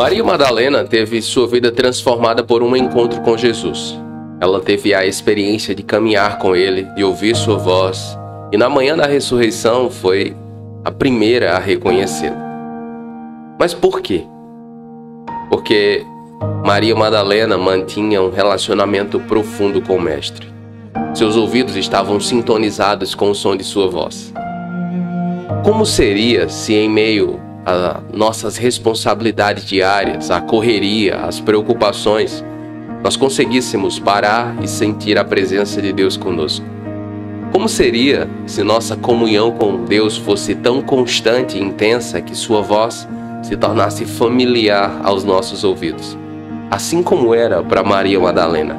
Maria Madalena teve sua vida transformada por um encontro com Jesus. Ela teve a experiência de caminhar com ele, de ouvir sua voz, e na manhã da ressurreição foi a primeira a reconhecê-lo. Mas por quê? Porque Maria Madalena mantinha um relacionamento profundo com o Mestre. Seus ouvidos estavam sintonizados com o som de sua voz. Como seria se, em meio nossas responsabilidades diárias, a correria, as preocupações, nós conseguíssemos parar e sentir a presença de Deus conosco? Como seria se nossa comunhão com Deus fosse tão constante e intensa que Sua voz se tornasse familiar aos nossos ouvidos, assim como era para Maria Madalena?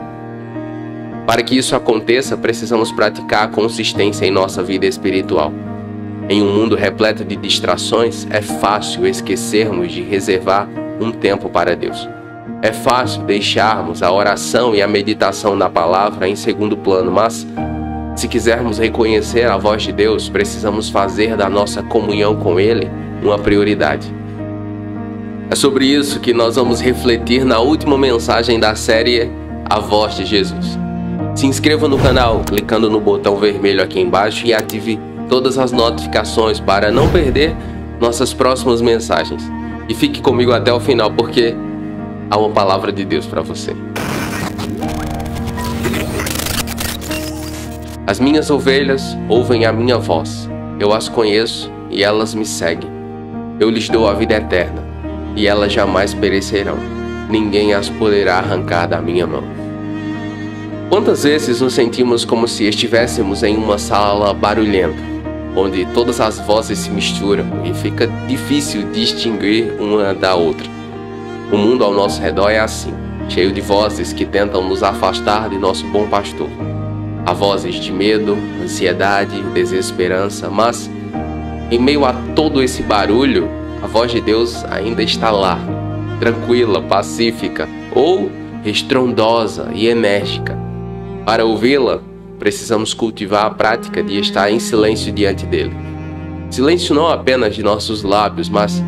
Para que isso aconteça, precisamos praticar a consistência em nossa vida espiritual. Em um mundo repleto de distrações, é fácil esquecermos de reservar um tempo para Deus. É fácil deixarmos a oração e a meditação na palavra em segundo plano, mas se quisermos reconhecer a voz de Deus, precisamos fazer da nossa comunhão com Ele uma prioridade. É sobre isso que nós vamos refletir na última mensagem da série A Voz de Jesus. Se inscreva no canal clicando no botão vermelho aqui embaixo e ative todas as notificações para não perder nossas próximas mensagens. E fique comigo até o final porque há uma palavra de Deus para você. As minhas ovelhas ouvem a minha voz. Eu as conheço e elas me seguem. Eu lhes dou a vida eterna e elas jamais perecerão. Ninguém as poderá arrancar da minha mão. Quantas vezes nos sentimos como se estivéssemos em uma sala barulhenta, onde todas as vozes se misturam e fica difícil distinguir uma da outra? O mundo ao nosso redor é assim, cheio de vozes que tentam nos afastar de nosso bom pastor. Há vozes de medo, ansiedade, desesperança, mas em meio a todo esse barulho, a voz de Deus ainda está lá, tranquila, pacífica ou estrondosa e enérgica. Para ouvi-la, precisamos cultivar a prática de estar em silêncio diante dele. Silêncio não apenas de nossos lábios, mas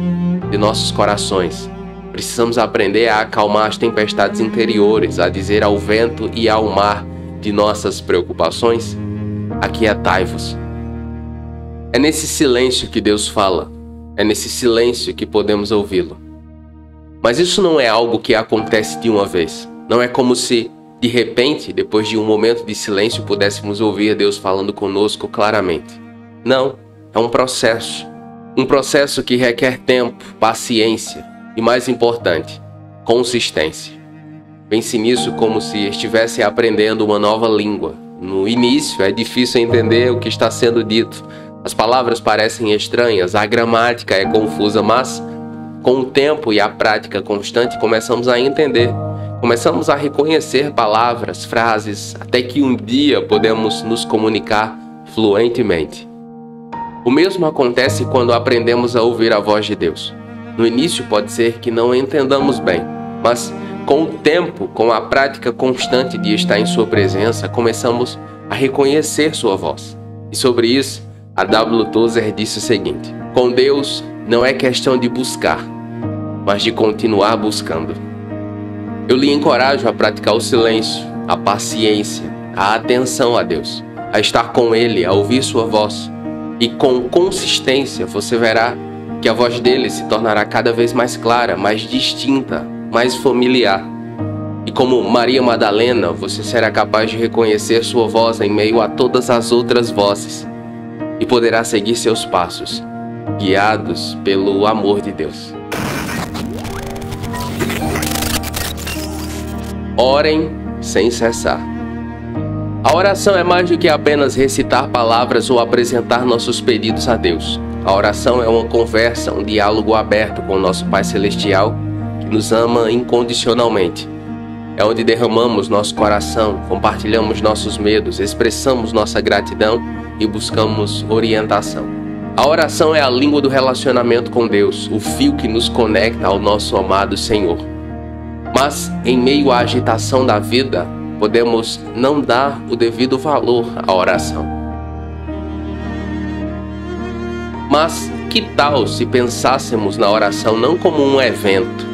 de nossos corações. Precisamos aprender a acalmar as tempestades interiores, a dizer ao vento e ao mar de nossas preocupações, aquietai-vos. É nesse silêncio que Deus fala, é nesse silêncio que podemos ouvi-lo. Mas isso não é algo que acontece de uma vez. Não é como se, de repente, depois de um momento de silêncio, pudéssemos ouvir Deus falando conosco claramente. Não, é um processo. Um processo que requer tempo, paciência e, mais importante, consistência. Pense nisso como se estivesse aprendendo uma nova língua. No início é difícil entender o que está sendo dito. As palavras parecem estranhas, a gramática é confusa, mas com o tempo e a prática constante começamos a entender. Começamos a reconhecer palavras, frases, até que um dia podemos nos comunicar fluentemente. O mesmo acontece quando aprendemos a ouvir a voz de Deus. No início pode ser que não entendamos bem, mas com o tempo, com a prática constante de estar em Sua presença, começamos a reconhecer Sua voz. E sobre isso, a W. Tozer disse o seguinte: Com Deus não é questão de buscar, mas de continuar buscando. Eu lhe encorajo a praticar o silêncio, a paciência, a atenção a Deus, a estar com Ele, a ouvir Sua voz. E com consistência você verá que a voz dele se tornará cada vez mais clara, mais distinta, mais familiar. E como Maria Madalena, você será capaz de reconhecer sua voz em meio a todas as outras vozes e poderá seguir seus passos, guiados pelo amor de Deus. Orem sem cessar. A oração é mais do que apenas recitar palavras ou apresentar nossos pedidos a Deus. A oração é uma conversa, um diálogo aberto com o nosso Pai Celestial nos ama incondicionalmente. É onde derramamos nosso coração, compartilhamos nossos medos, expressamos nossa gratidão e buscamos orientação. A oração é a língua do relacionamento com Deus, o fio que nos conecta ao nosso amado Senhor. Mas, em meio à agitação da vida, podemos não dar o devido valor à oração. Mas que tal se pensássemos na oração não como um evento,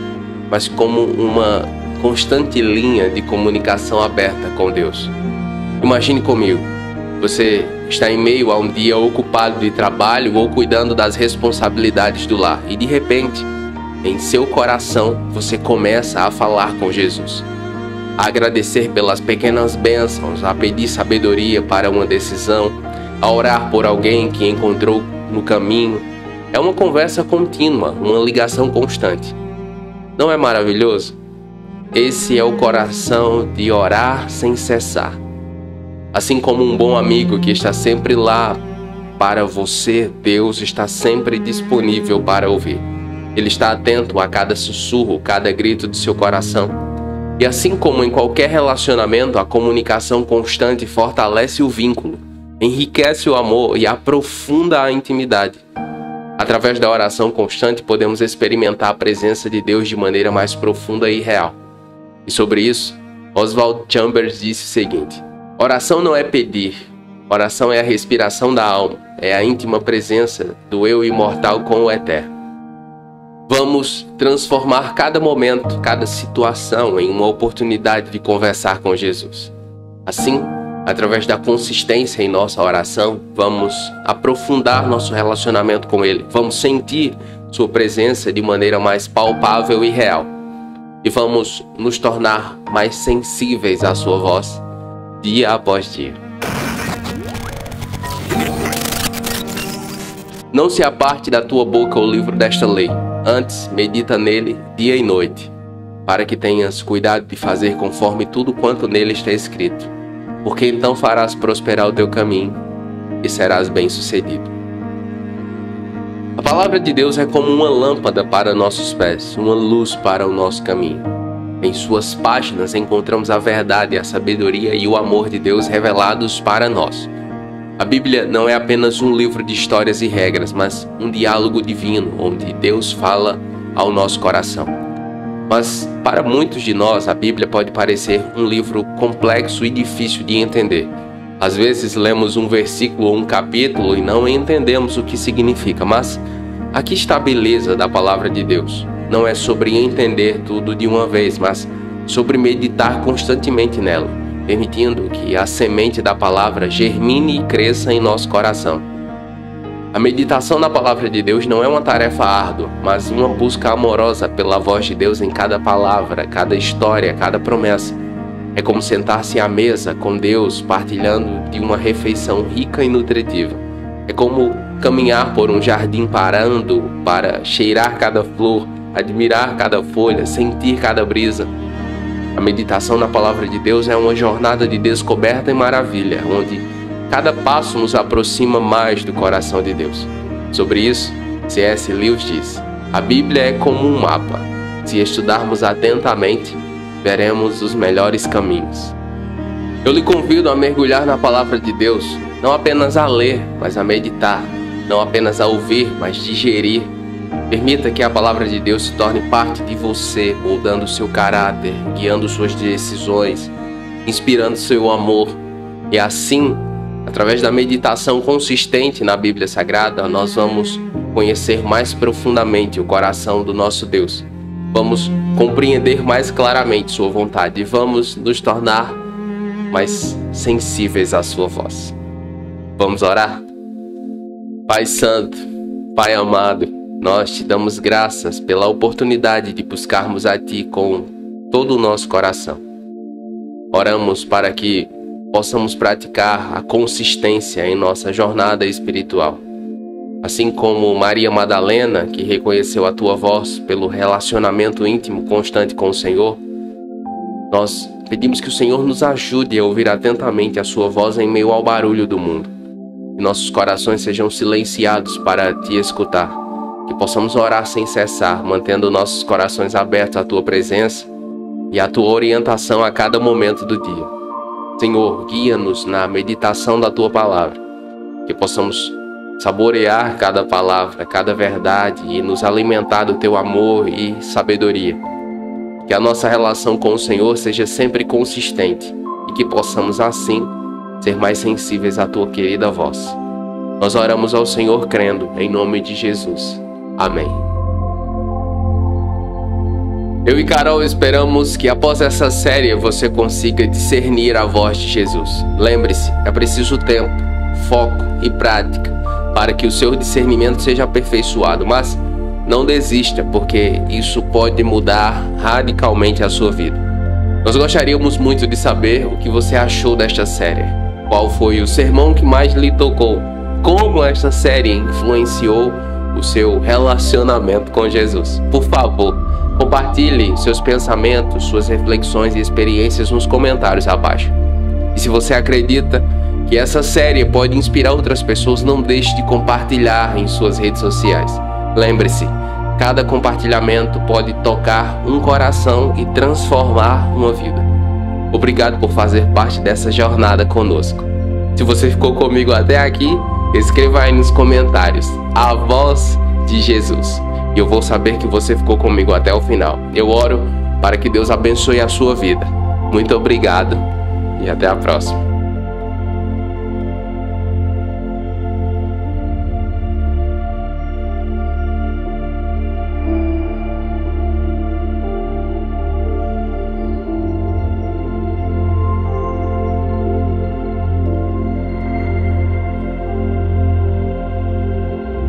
mas como uma constante linha de comunicação aberta com Deus. Imagine comigo, você está em meio a um dia ocupado de trabalho ou cuidando das responsabilidades do lar e de repente, em seu coração, você começa a falar com Jesus, a agradecer pelas pequenas bênçãos, a pedir sabedoria para uma decisão, a orar por alguém que encontrou no caminho. É uma conversa contínua, uma ligação constante. Não é maravilhoso? Esse é o coração de orar sem cessar. Assim como um bom amigo que está sempre lá para você, Deus está sempre disponível para ouvir. Ele está atento a cada sussurro, cada grito de seu coração. E assim como em qualquer relacionamento, a comunicação constante fortalece o vínculo, enriquece o amor e aprofunda a intimidade. Através da oração constante, podemos experimentar a presença de Deus de maneira mais profunda e real. E sobre isso, Oswald Chambers disse o seguinte: Oração não é pedir, oração é a respiração da alma, é a íntima presença do eu imortal com o eterno. Vamos transformar cada momento, cada situação em uma oportunidade de conversar com Jesus. Assim, através da consistência em nossa oração, vamos aprofundar nosso relacionamento com Ele, vamos sentir Sua presença de maneira mais palpável e real, e vamos nos tornar mais sensíveis à Sua voz, dia após dia. Não se aparte da tua boca o livro desta lei, antes medita nele dia e noite, para que tenhas cuidado de fazer conforme tudo quanto nele está escrito porque então farás prosperar o teu caminho e serás bem-sucedido. A palavra de Deus é como uma lâmpada para nossos pés, uma luz para o nosso caminho. Em suas páginas encontramos a verdade, a sabedoria e o amor de Deus revelados para nós. A Bíblia não é apenas um livro de histórias e regras, mas um diálogo divino onde Deus fala ao nosso coração. Mas para muitos de nós, a Bíblia pode parecer um livro complexo e difícil de entender. Às vezes lemos um versículo ou um capítulo e não entendemos o que significa, mas aqui está a beleza da palavra de Deus. Não é sobre entender tudo de uma vez, mas sobre meditar constantemente nela, permitindo que a semente da palavra germine e cresça em nosso coração. A meditação na palavra de Deus não é uma tarefa árdua, mas uma busca amorosa pela voz de Deus em cada palavra, cada história, cada promessa. É como sentar-se à mesa com Deus, partilhando de uma refeição rica e nutritiva. É como caminhar por um jardim parando para cheirar cada flor, admirar cada folha, sentir cada brisa. A meditação na palavra de Deus é uma jornada de descoberta e maravilha, onde Cada passo nos aproxima mais do coração de Deus. Sobre isso, C.S. Lewis diz: A Bíblia é como um mapa. Se estudarmos atentamente, veremos os melhores caminhos. Eu lhe convido a mergulhar na palavra de Deus, não apenas a ler, mas a meditar, não apenas a ouvir, mas digerir. Permita que a palavra de Deus se torne parte de você, moldando seu caráter, guiando suas decisões, inspirando seu amor. E assim Através da meditação consistente na Bíblia Sagrada, nós vamos conhecer mais profundamente o coração do nosso Deus. Vamos compreender mais claramente Sua vontade e vamos nos tornar mais sensíveis à Sua voz. Vamos orar? Pai Santo, Pai amado, nós te damos graças pela oportunidade de buscarmos a Ti com todo o nosso coração. Oramos para que possamos praticar a consistência em nossa jornada espiritual. Assim como Maria Madalena, que reconheceu a tua voz pelo relacionamento íntimo constante com o Senhor, nós pedimos que o Senhor nos ajude a ouvir atentamente a sua voz em meio ao barulho do mundo. Que nossos corações sejam silenciados para te escutar. Que possamos orar sem cessar, mantendo nossos corações abertos à tua presença e à tua orientação a cada momento do dia. Senhor, guia-nos na meditação da tua palavra, que possamos saborear cada palavra, cada verdade e nos alimentar do teu amor e sabedoria. Que a nossa relação com o Senhor seja sempre consistente e que possamos assim ser mais sensíveis à tua querida voz. Nós oramos ao Senhor crendo, em nome de Jesus. Amém. Eu e Carol esperamos que após essa série você consiga discernir a voz de Jesus. Lembre-se, é preciso tempo, foco e prática para que o seu discernimento seja aperfeiçoado, mas não desista, porque isso pode mudar radicalmente a sua vida. Nós gostaríamos muito de saber o que você achou desta série. Qual foi o sermão que mais lhe tocou? Como esta série influenciou o seu relacionamento com Jesus? Por favor, compartilhe seus pensamentos, suas reflexões e experiências nos comentários abaixo. E se você acredita que essa série pode inspirar outras pessoas, não deixe de compartilhar em suas redes sociais. Lembre-se, cada compartilhamento pode tocar um coração e transformar uma vida. Obrigado por fazer parte dessa jornada conosco. Se você ficou comigo até aqui, escreva aí nos comentários a voz de Jesus. E eu vou saber que você ficou comigo até o final. Eu oro para que Deus abençoe a sua vida. Muito obrigado e até a próxima.